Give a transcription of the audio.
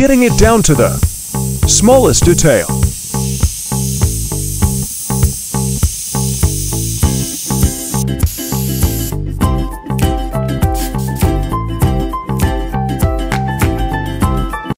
getting it down to the smallest detail.